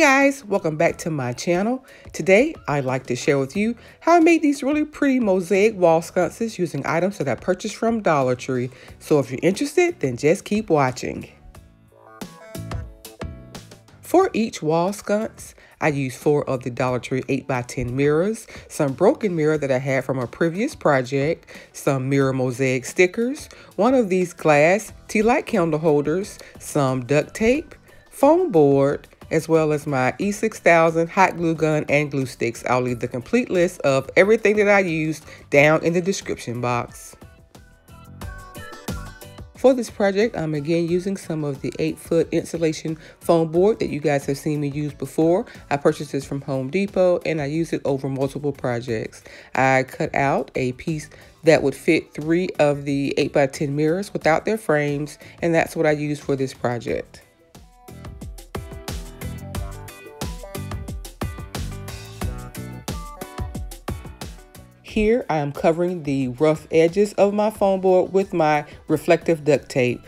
Guys, welcome back to my channel. Today, I'd like to share with you how I made these really pretty mosaic wall sconces using items that I purchased from Dollar Tree. So if you're interested, then just keep watching. For each wall sconce, I used four of the Dollar Tree 8x10 mirrors, some broken mirror that I had from a previous project, some mirror mosaic stickers, one of these glass tea light candle holders, some duct tape, foam board, as well as my E6000 hot glue gun and glue sticks. I'll leave the complete list of everything that I used down in the description box. For this project, I'm again using some of the 8 foot insulation foam board that you guys have seen me use before. I purchased this from Home Depot and I use it over multiple projects. I cut out a piece that would fit three of the 8x10 mirrors without their frames and that's what I used for this project. Here I am covering the rough edges of my foam board with my reflective duct tape.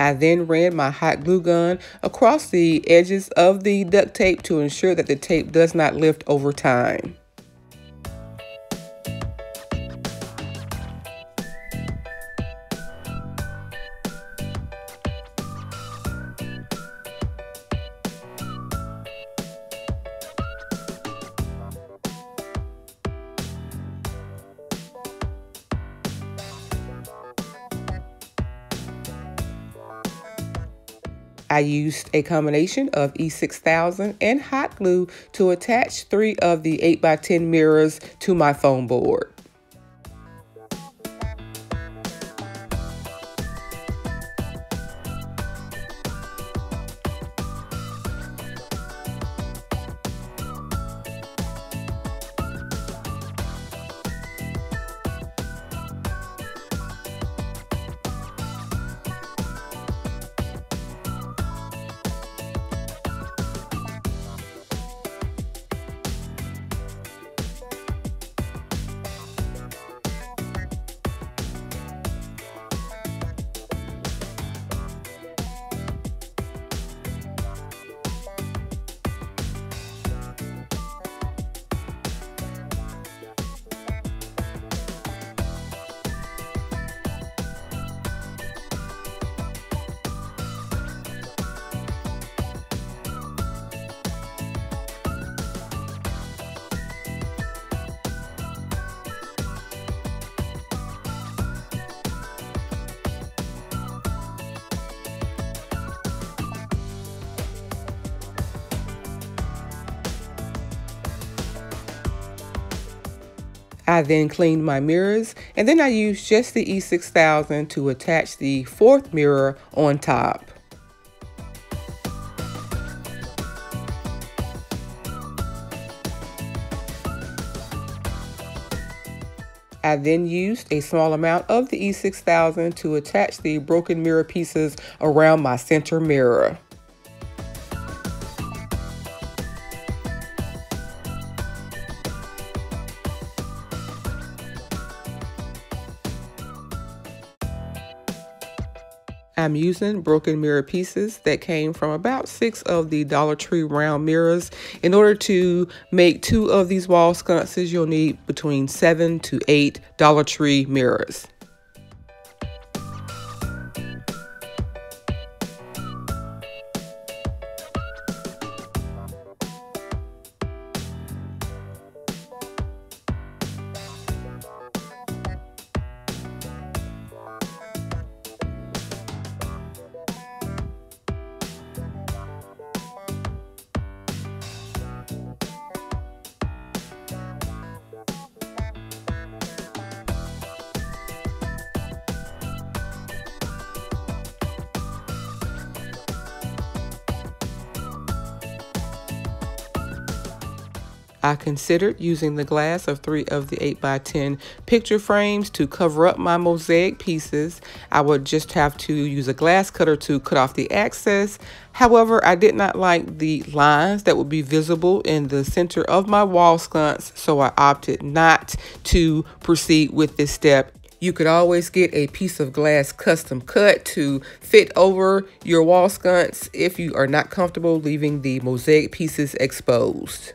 I then ran my hot glue gun across the edges of the duct tape to ensure that the tape does not lift over time. I used a combination of E6000 and hot glue to attach three of the 8x10 mirrors to my foam board. I then cleaned my mirrors and then I used just the E6000 to attach the fourth mirror on top. I then used a small amount of the E6000 to attach the broken mirror pieces around my center mirror. I'm using broken mirror pieces that came from about six of the Dollar Tree round mirrors. In order to make two of these wall sconces, you'll need between seven to eight Dollar Tree mirrors. I considered using the glass of three of the 8x10 picture frames to cover up my mosaic pieces. I would just have to use a glass cutter to cut off the excess. However, I did not like the lines that would be visible in the center of my wall sconce, so I opted not to proceed with this step you could always get a piece of glass custom cut to fit over your wall sconce if you are not comfortable leaving the mosaic pieces exposed.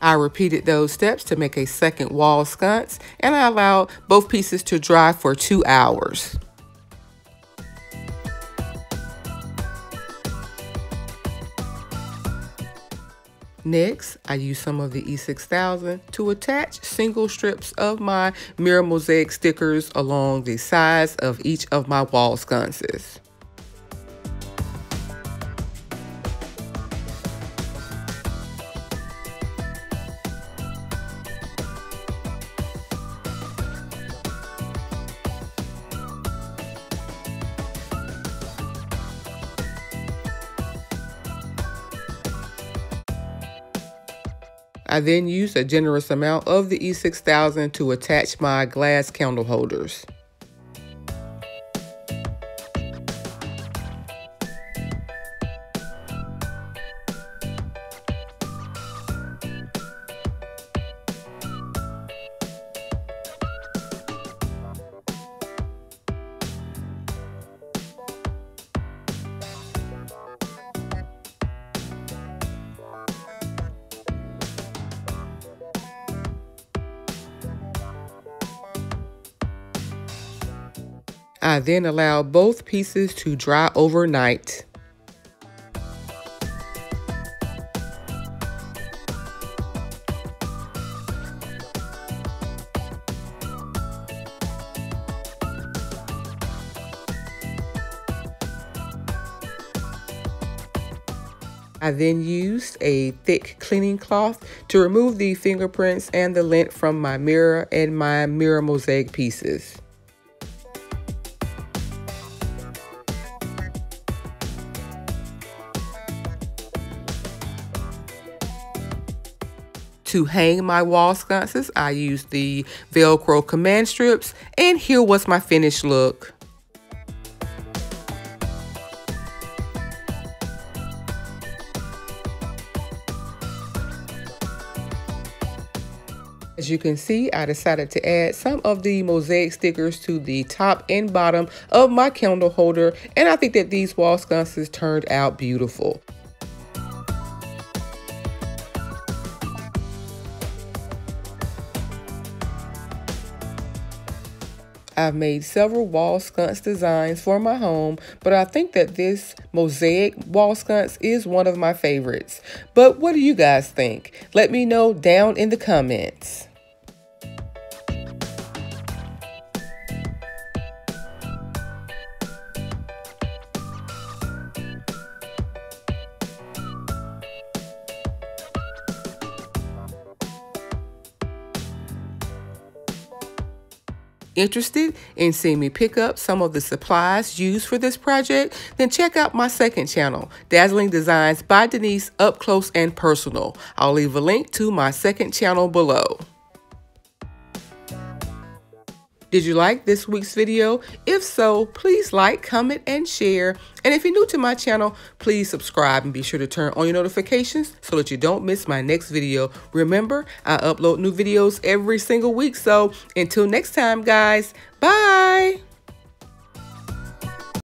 I repeated those steps to make a second wall sconce and I allowed both pieces to dry for two hours. Next, I used some of the E6000 to attach single strips of my mirror mosaic stickers along the sides of each of my wall sconces. I then used a generous amount of the E6000 to attach my glass candle holders. I then allow both pieces to dry overnight. I then used a thick cleaning cloth to remove the fingerprints and the lint from my mirror and my mirror mosaic pieces. To hang my wall sconces, I used the Velcro command strips, and here was my finished look. As you can see, I decided to add some of the mosaic stickers to the top and bottom of my candle holder, and I think that these wall sconces turned out beautiful. I've made several wall sconce designs for my home, but I think that this mosaic wall sconce is one of my favorites. But what do you guys think? Let me know down in the comments. Interested in seeing me pick up some of the supplies used for this project? Then check out my second channel, Dazzling Designs by Denise Up Close and Personal. I'll leave a link to my second channel below. Did you like this week's video? If so, please like, comment, and share. And if you're new to my channel, please subscribe and be sure to turn on your notifications so that you don't miss my next video. Remember, I upload new videos every single week. So until next time, guys, bye.